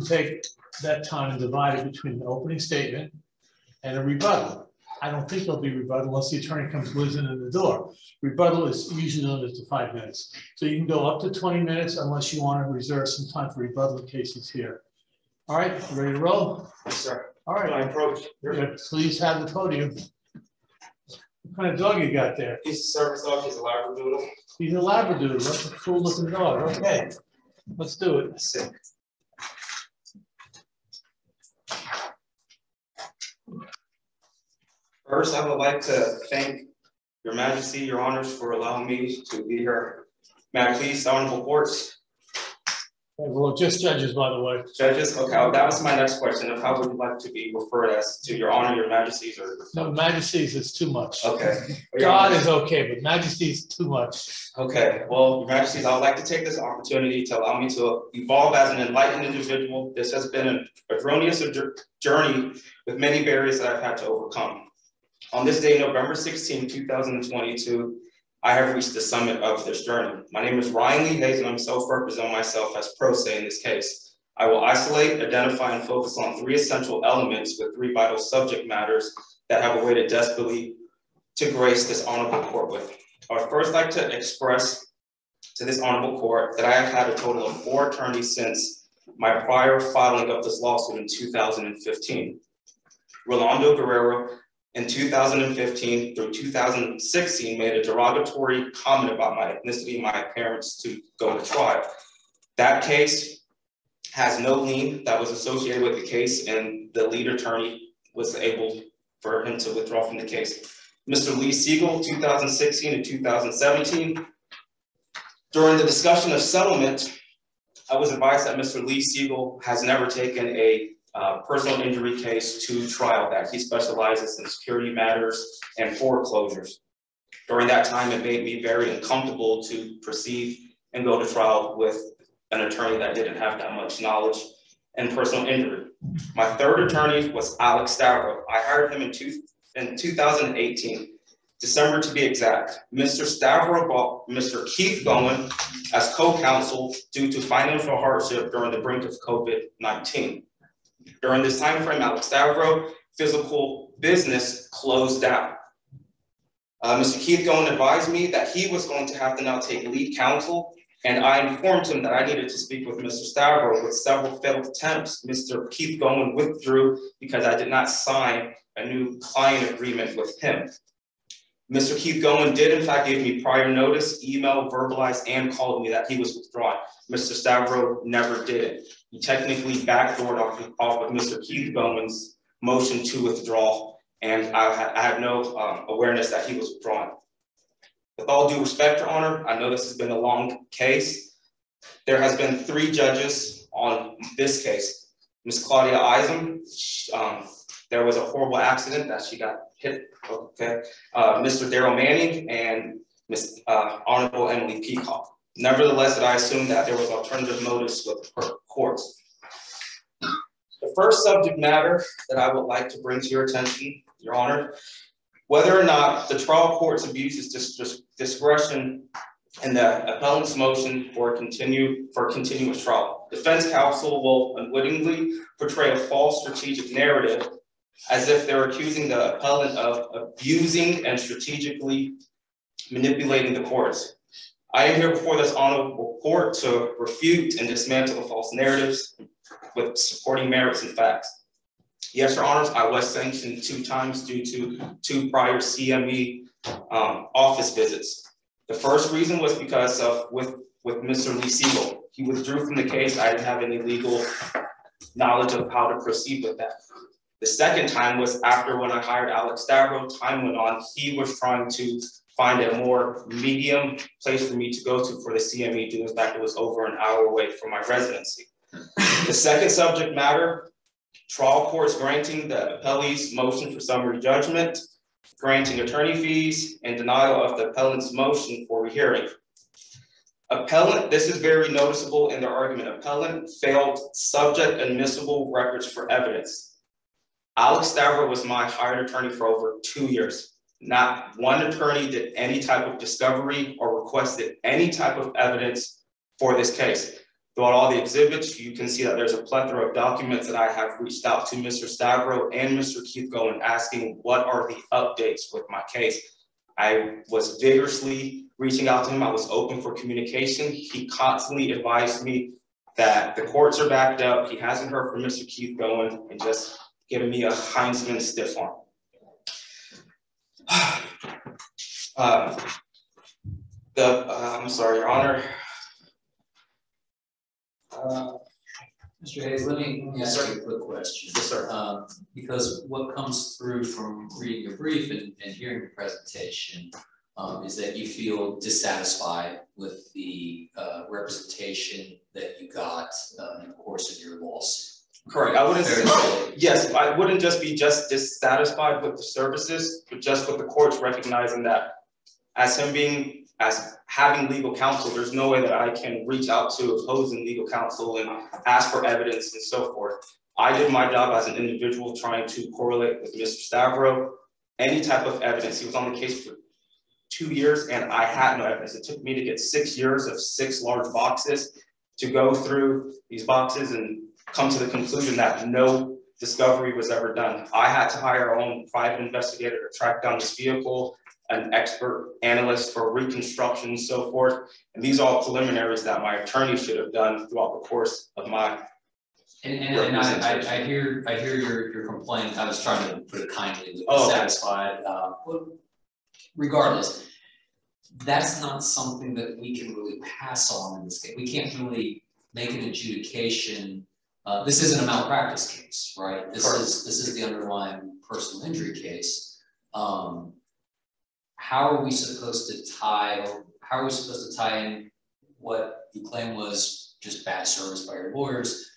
take that time and divide it between the opening statement and a rebuttal. I don't think there'll be rebuttal unless the attorney comes whizzing in the door. Rebuttal is usually limited to five minutes. So you can go up to 20 minutes unless you want to reserve some time for rebuttal cases here. All right, ready to roll? Yes, sir. All right, I approach. good. please have the podium. What kind of dog you got there? He's a service dog, he's a Labradoodle. He's a Labradoodle. That's a cool looking dog. Okay, let's do it. Sick. First, I would like to thank your majesty, your honors for allowing me to be here. May I please, honorable courts, Well, just judges, by the way. judges, okay, well, that was my next question, of how would you like to be referred as to your honor, your majesties, or? No, majesties is too much. Okay. God is okay, but majesty is too much. Okay, well, Your Majesties, I would like to take this opportunity to allow me to evolve as an enlightened individual. This has been an erroneous journey with many barriers that I've had to overcome. On this day, November 16, 2022, I have reached the summit of this journey. My name is Ryan Lee Hayes, and I'm self-representing myself as pro se in this case. I will isolate, identify, and focus on three essential elements with three vital subject matters that have awaited desperately to grace this honorable court with. I would first like to express to this honorable court that I have had a total of four attorneys since my prior filing of this lawsuit in two thousand and fifteen. Rolando Guerrero in two thousand and fifteen through two thousand and sixteen made a derogatory comment about my ethnicity, my parents to go to trial. That case has no lien that was associated with the case, and the lead attorney was able for him to withdraw from the case. Mr. Lee Siegel, 2016 and 2017. During the discussion of settlement, I was advised that Mr. Lee Siegel has never taken a uh, personal injury case to trial, that he specializes in security matters and foreclosures. During that time, it made me very uncomfortable to proceed and go to trial with an attorney that didn't have that much knowledge and personal injury. My third attorney was Alex Stavro. I hired him in two, in 2018, December to be exact. Mr. Stavro brought Mr. Keith Gowen as co-counsel due to financial hardship during the brink of COVID-19. During this time frame, Alex Stavro physical business closed down. Uh, Mr. Keith Gowen advised me that he was going to have to now take lead counsel, and I informed him that I needed to speak with Mr. Stavro. With several failed attempts, Mr. Keith Gowen withdrew because I did not sign a new client agreement with him. Mr. Keith Gowen did in fact give me prior notice, email, verbalized, and called me that he was withdrawn. Mr. Stavro never did it. He technically backdoored off, off of Mr. Keith Gowen's motion to withdraw, and I had, I had no um, awareness that he was withdrawn. With all due respect, Your Honor, I know this has been a long case. There has been three judges on this case. Ms. Claudia Eisen, um, there was a horrible accident that she got hit, okay? Uh, Mr. Daryl Manning and Ms. Uh, Honorable Emily Peacock. Nevertheless, I assume that there was alternative motives with the courts. The first subject matter that I would like to bring to your attention, Your Honor, whether or not the trial court's abuses dis dis discretion in the appellant's motion for continue for continuous trial. Defense counsel will unwittingly portray a false strategic narrative as if they're accusing the appellant of abusing and strategically manipulating the courts. I am here before this honorable court to refute and dismantle the false narratives with supporting merits and facts. Yes, Your Honors, I was sanctioned two times due to two prior CME um, office visits. The first reason was because of with, with Mr. Lee Siegel. He withdrew from the case. I didn't have any legal knowledge of how to proceed with that. The second time was after when I hired Alex Stavro, time went on, he was trying to find a more medium place for me to go to for the CME due to the fact it was over an hour away from my residency. The second subject matter, trial courts granting the appellee's motion for summary judgment, granting attorney fees, and denial of the appellant's motion for rehearing. Appellant, this is very noticeable in their argument. Appellant failed subject admissible records for evidence. Alex Stavro was my hired attorney for over two years. Not one attorney did any type of discovery or requested any type of evidence for this case. Throughout all the exhibits, you can see that there's a plethora of documents that I have reached out to Mr. Stavro and Mr. Keith Gowen asking what are the updates with my case. I was vigorously reaching out to him. I was open for communication. He constantly advised me that the courts are backed up. He hasn't heard from Mr. Keith Gowen and just giving me a Heisman stiff arm. uh, the, uh, I'm sorry, Your Honor. Uh, Mr. Hayes, let me let me ask you a quick question. Yes, sir. Um, because what comes through from reading your brief and, and hearing your presentation um, is that you feel dissatisfied with the, uh, representation that you got, in the course of your lawsuit. Correct. I wouldn't say, yes, I wouldn't just be just dissatisfied with the services, but just with the courts recognizing that as him being, as having legal counsel, there's no way that I can reach out to opposing legal counsel and ask for evidence and so forth. I did my job as an individual trying to correlate with Mr. Stavro, any type of evidence. He was on the case for two years and I had no evidence. It took me to get six years of six large boxes to go through these boxes and come to the conclusion that no discovery was ever done. I had to hire our own private investigator to track down this vehicle, an expert analyst for reconstruction and so forth. And these are all preliminaries that my attorney should have done throughout the course of my, And, and, and I, I, I hear, I hear your, your complaint, I was trying to put it kindly, Oh, okay. uh, regardless. That's not something that we can really pass on in this case, we can't really make an adjudication. Uh, this isn't a malpractice case, right? This Correct. is, this is the underlying personal injury case. Um. How are we supposed to tie, how are we supposed to tie in what you claim was just bad service by your lawyers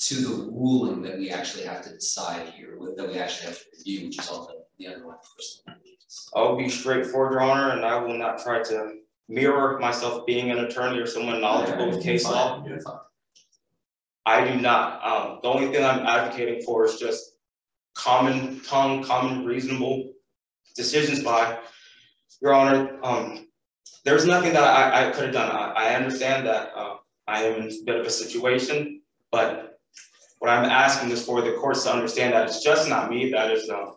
to the ruling that we actually have to decide here, that we actually have to review, which is all the, the underlying personal injuries. I'll be straightforward, Your Honor, and I will not try to mirror myself being an attorney or someone knowledgeable with case law. Fine. I do not. Um, the only thing I'm advocating for is just common tongue, common reasonable decisions by Your Honor. Um, there's nothing that I, I could have done. I, I understand that, uh, I am in a bit of a situation, but what I'm asking is for the courts to understand that it's just not me that is, um,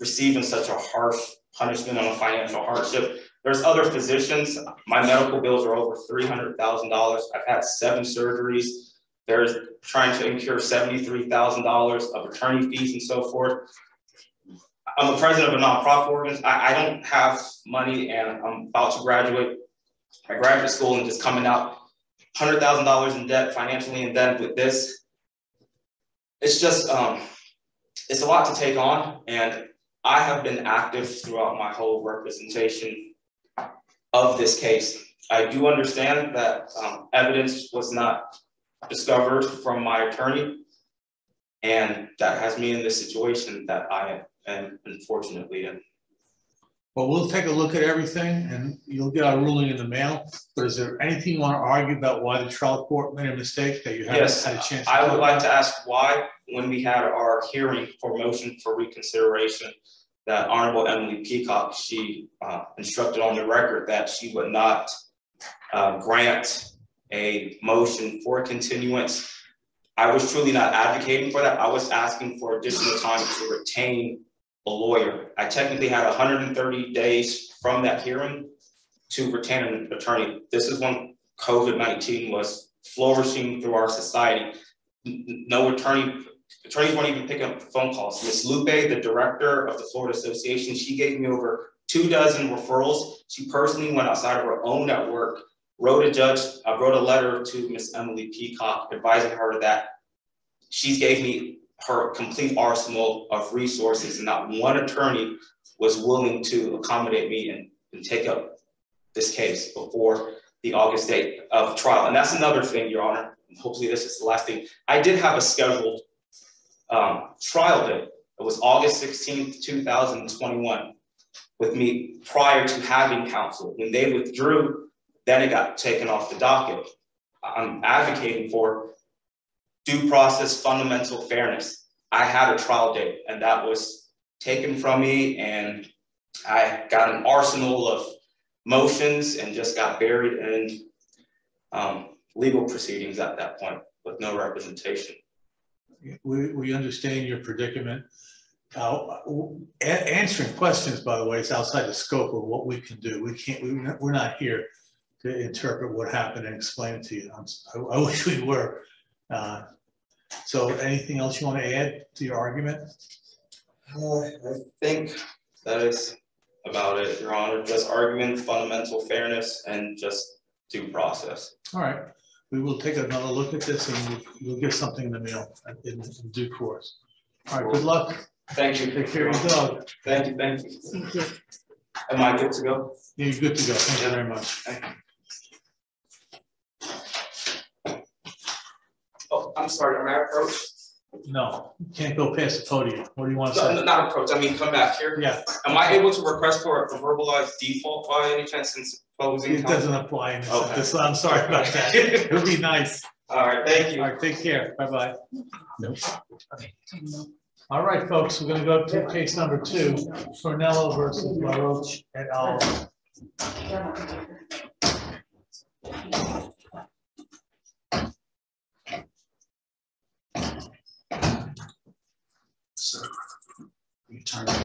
receiving such a harsh punishment and a financial hardship. There's other physicians. My medical bills are over three hundred thousand dollars. I've had seven surgeries. There's trying to incur seventy-three thousand dollars of attorney fees and so forth. I'm the president of a nonprofit organization. I, I don't have money and I'm about to graduate my graduate school and just coming out hundred thousand dollars in debt, financially in debt with this. It's just, um, it's a lot to take on and I have been active throughout my whole representation of this case. I do understand that, um, evidence was not discovered from my attorney. And that has me in this situation that I am unfortunately in. Well, we'll take a look at everything and you'll get our ruling in the mail. But is there anything you want to argue about why the trial court made a mistake that you haven't Yes, had a chance? to I would like about? to ask why, when we had our hearing for motion for reconsideration, that Honorable Emily Peacock, she uh, instructed on the record that she would not uh, grant a motion for continuance. I was truly not advocating for that. I was asking for additional time to retain a lawyer. I technically had hundred and thirty days from that hearing to retain an attorney. This is when COVID nineteen was flourishing through our society. No attorney, attorneys weren't even picking up phone calls. Ms. Lupe, the director of the Florida Association, she gave me over two dozen referrals. She personally went outside of her own network, wrote a judge, uh, wrote a letter to Miss Emily Peacock advising her that she gave me her complete arsenal of resources and not one attorney was willing to accommodate me and, and take up this case before the August date of trial. And that's another thing, Your Honor. Hopefully this is the last thing. I did have a scheduled um, trial date. It was August sixteenth, two thousand twenty-one with me prior to having counsel. When they withdrew, then it got taken off the docket. I'm advocating for due process, fundamental fairness. I had a trial date and that was taken from me and I got an arsenal of motions and just got buried in um, legal proceedings at that point with no representation. We, we understand your predicament. Uh, answering questions, by the way, is outside the scope of what we can do. We can't, we, we're not here to interpret what happened and explain it to you. I'm s- I, I wish we were. Uh, So anything else you want to add to your argument? Uh, I think that is about it, Your Honor, just argument, fundamental fairness and just due process. All right, we will take another look at this and we'll- we'll get something in the mail in in due course. All right, good luck. Thank you. Take care of your dog. Thank you, thank you. Thank you. Am I good to go? Yeah, You're good to go. Thank you very much. I'm sorry, am I approach? No, you can't go past the podium. What do you want to No, say? Not approach, I mean, come back here. Yeah, Am I able to request for a verbalized default by any chance since opposing it counsel? doesn't apply in this, Okay. this- I'm sorry about that. It would be nice. All right, thank you. right, take care. Bye-bye. All right, folks, we're gonna go to case number two, Cornello versus LaRoche et al. Turn